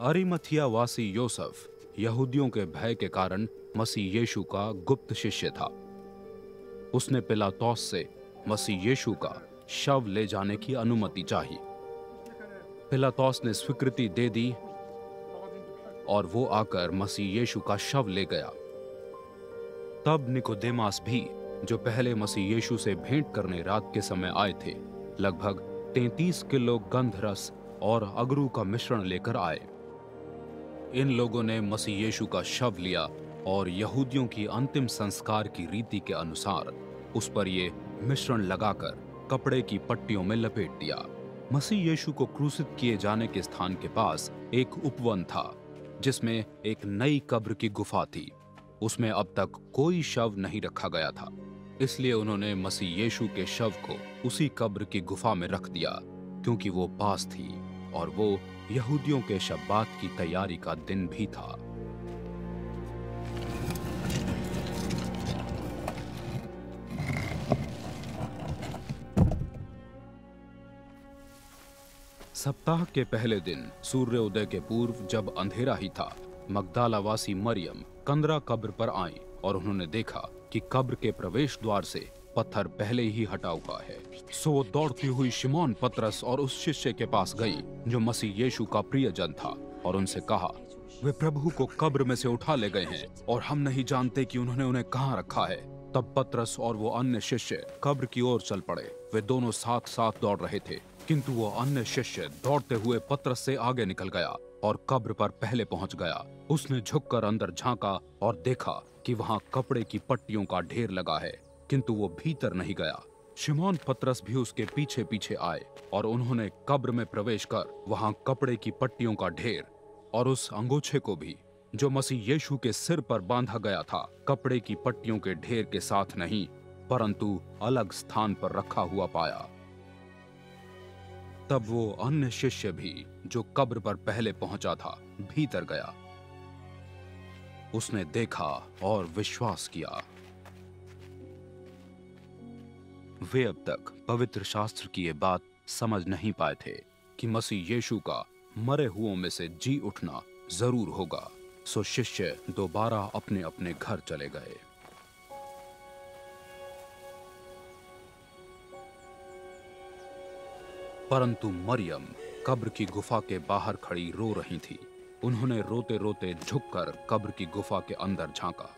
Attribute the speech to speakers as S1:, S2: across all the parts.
S1: अरिमथियावासी योसफ यहूदियों के भय के कारण मसीह यीशु का गुप्त शिष्य था। उसने पिलातौस से मसीह यीशु का शव ले जाने की अनुमति चाहिए पिलातौस ने स्वीकृति दे दी और वो आकर मसीह यीशु का शव ले गया। तब निकोदेमास भी, जो पहले मसीह यीशु से भेंट करने रात के समय आए थे, लगभग 33 किलो गंधरस और अगरू का मिश्रण लेकर आए। इन लोगों ने मसीह यीशु का शव लिया और यहूदियों की अंतिम संस्कार की रीति के अनुसार उस पर ये मिश्रण लगाकर कपड़े की पट्टियों में लपेट दिया। मसीह यीशु को क्रूसित किए जाने के स्थान के पास एक उपवन था, जिसमें एक नई कब्र की गुफा थी। उसमें अब तक कोई शव नहीं रखा गया था, इसलिए उन्होंने मसीह यीशु के शव को उसी कब्र की गुफा में रख दिया, क्योंकि वो पास थी और वो यहूदियों के शब्बात की तैयारी का दिन भी था। सप्ताह के पहले दिन सूर्योदय के पूर्व जब अंधेरा ही था, मगदालावासी मरियम कंदरा कब्र पर आई और उन्होंने देखा कि कब्र के प्रवेश द्वार से पत्थर पहले ही हटा हुआ है। सो वो दौड़ती हुई शिमोन पत्रस और उस शिष्य के पास गई, जो मसीह यीशु का प्रियजन था, और उनसे कहा, वे प्रभु को कब्र में से उठा ले गए हैं, और हम नहीं जानते कि उन्होंने उन्हें कहाँ रखा है। तब पत्रस और वो अन्य शिष्य कब्र की ओर चल पड़े। वे दोनों साथ साथ दौड़ रहे थे, किंतु वो अन्य शिष्य दौड़ते हुए पत्रस से आगे निकल गया, और कब्र पर पहले पहुँच गया। उसने झुककर अंदर झांका और देखा कि वहाँ कपड़े की पट्टियों का ढेर लगा है। किंतु वो भीतर नहीं गया। शिमोन पत्रस भी उसके पीछे पीछे आए और उन्होंने कब्र में प्रवेश कर वहाँ कपड़े की पट्टियों का ढेर और उस अंगोछे को भी, जो मसीह यीशु के सिर पर बांधा गया था, कपड़े की पट्टियों के ढेर के साथ नहीं, परंतु अलग स्थान पर रखा हुआ पाया। तब वो अन्य शिष्य भी, जो कब्र पर पहले पहुँचा था, भीतर गया। उसने देखा और विश्वास किया। वे अब तक पवित्र शास्त्र की ये बात समझ नहीं पाए थे कि मसीह यीशु का मरे हुओं में से जी उठना ज़रूर होगा। सो शिष्य दोबारा अपने अपने घर चले गए। परंतु मरियम कब्र की गुफा के बाहर खड़ी रो रही थी। उन्होंने रोते रोते झुककर कब्र की गुफा के अंदर झांका।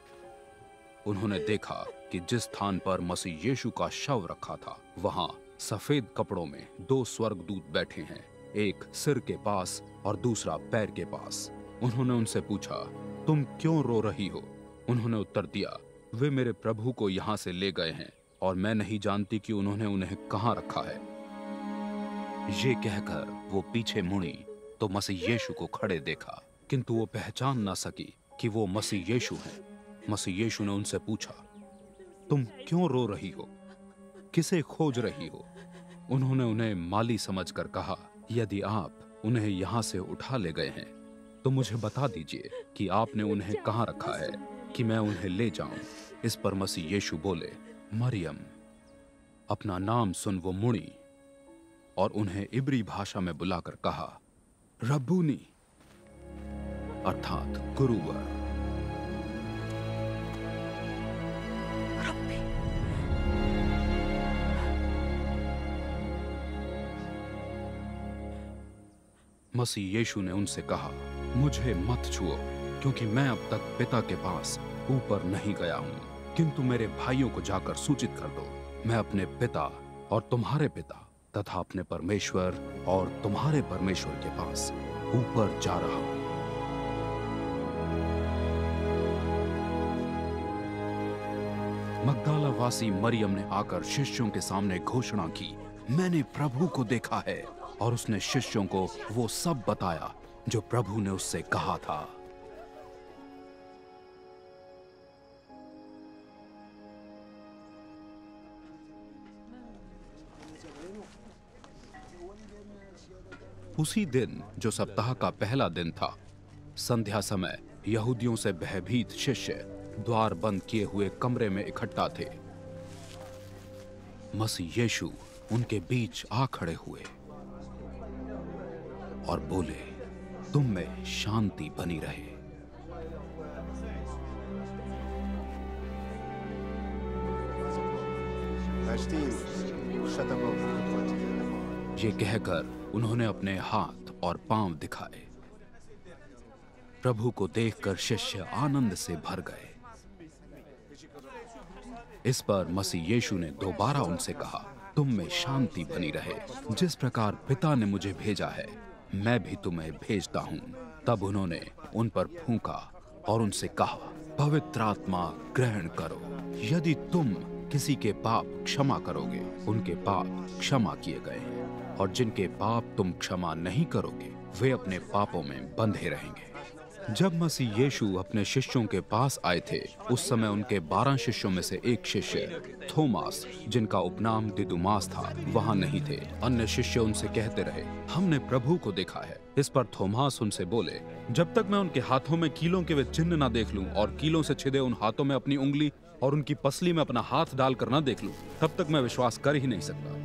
S1: उन्होंने देखा कि जिस स्थान पर मसीह यीशु का शव रखा था, वहाँ सफ़ेद कपड़ों में दो स्वर्गदूत बैठे हैं, एक सिर के पास और दूसरा पैर के पास। उन्होंने उनसे पूछा, तुम क्यों रो रही हो? उन्होंने उत्तर दिया, वे मेरे प्रभु को यहाँ से ले गए हैं और मैं नहीं जानती कि उन्होंने उन्हें कहाँ रखा है। ये कहकर वो पीछे मुड़ी तो मसीह यीशु को खड़े देखा, किंतु वो पहचान ना सकी कि वो मसीह यीशु हैं। मसीह यीशु ने उनसे पूछा, तुम क्यों रो रही हो? किसे खोज रही हो? उन्होंने उन्हें माली समझकर कहा, यदि आप उन्हें यहाँ से उठा ले गए हैं तो मुझे बता दीजिए कि आपने उन्हें कहाँ रखा है कि मैं उन्हें ले जाऊँ। इस पर मसीह यीशु बोले, मरियम, अपना नाम सुन वो मुड़ी और उन्हें इब्री भाषा में बुलाकर कहा, रब्बूनी। अर्थात गुरुवर। मसीह यीशु ने उनसे कहा, मुझे मत छुओ, क्योंकि मैं अब तक पिता के पास ऊपर नहीं गया हूँ। किंतु मेरे भाइयों को जाकर सूचित कर दो। मैं अपने पिता और तुम्हारे पिता तथा अपने परमेश्वर और तुम्हारे परमेश्वर के पास ऊपर जा रहा हूँ। मगदाला वासी मरियम ने आकर शिष्यों के सामने घोषणा की, मैंने प्रभु को देखा है। और उसने शिष्यों को वो सब बताया, जो प्रभु ने उससे कहा था। उसी दिन, जो सप्ताह का पहला दिन था, संध्या समय यहूदियों से भयभीत शिष्य द्वार बंद किए हुए कमरे में इकट्ठा थे। मसीह यीशु उनके बीच आ खड़े हुए। और बोले, तुम में शांति बनी रहे। ये कहकर उन्होंने अपने हाथ और पाँव दिखाए। प्रभु को देखकर शिष्य आनंद से भर गए। इस पर मसीह यीशु ने दोबारा उनसे कहा, तुम में शांति बनी रहे। जिस प्रकार पिता ने मुझे भेजा है मैं भी तुम्हें भेजता हूँ। तब उन्होंने उन पर फूका और उनसे कहा, पवित्र आत्मा, ग्रहण करो। यदि तुम किसी के पाप क्षमा करोगे, उनके पाप क्षमा किए गए हैं, और जिनके पाप तुम क्षमा नहीं करोगे, वे अपने पापों में बंधे रहेंगे। जब मसीह यीशु अपने शिष्यों के पास आए थे, उस समय उनके बारह शिष्यों में से एक शिष्य, थोमास, जिनका उपनाम दिदुमास था, वहाँ नहीं थे। अन्य शिष्य उनसे कहते रहे, हमने प्रभु को देखा है। इस पर थोमास उनसे बोले, जब तक मैं उनके हाथों में कीलों के वे चिन्ह न देख लूँ और कीलों से छिदे उन हाथों में अपनी उंगली और उनकी पसली में अपना हाथ डालकर न देख लूँ, तब तक मैं विश्वास कर ही नहीं सकता।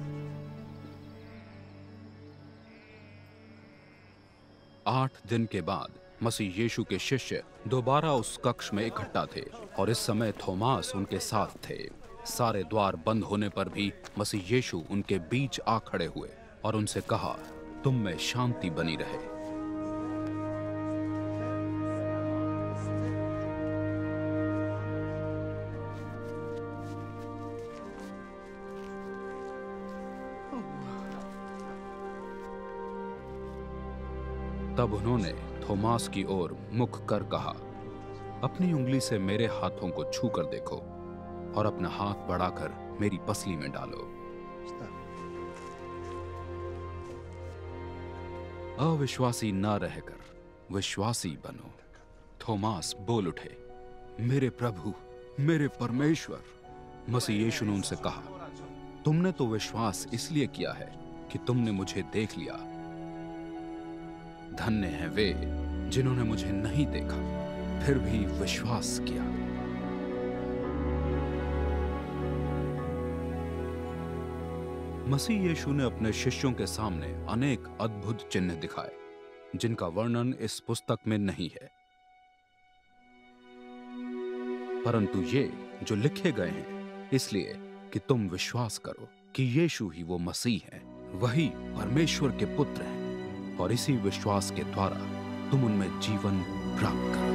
S1: आठ दिन के बाद मसीह यीशु के शिष्य दोबारा उस कक्ष में इकट्ठा थे और इस समय थोमास उनके साथ थे। सारे द्वार बंद होने पर भी मसीह यीशु उनके बीच आ खड़े हुए और उनसे कहा, तुम में शांति बनी रहे। तब उन्होंने थोमास की ओर मुख कर कहा, अपनी उंगली से मेरे हाथों को छू कर देखो और अपना हाथ बढ़ाकर मेरी पसली में डालो। अविश्वासी न रहकर विश्वासी बनो। थोमास बोल उठे, मेरे प्रभु, मेरे परमेश्वर। मसीह यीशु ने उनसे कहा, तुमने तो विश्वास इसलिए किया है कि तुमने मुझे देख लिया धन्य हैं वे, जिन्होंने मुझे नहीं देखा, फिर भी विश्वास किया। मसीह यीशु ने अपने शिष्यों के सामने अनेक अद्भुत चिन्ह दिखाए, जिनका वर्णन इस पुस्तक में नहीं है। परंतु ये जो लिखे गए हैं, इसलिए कि तुम विश्वास करो कि यीशु ही वो मसीह है, वही परमेश्वर के पुत्र हैं। और इसी विश्वास के द्वारा तुम उनमें जीवन प्राप्त करो।